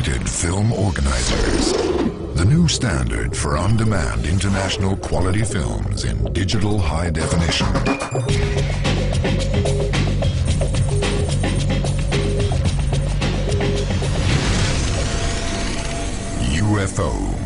United Film Organizers, the new standard for on-demand international quality films in digital high definition. UFO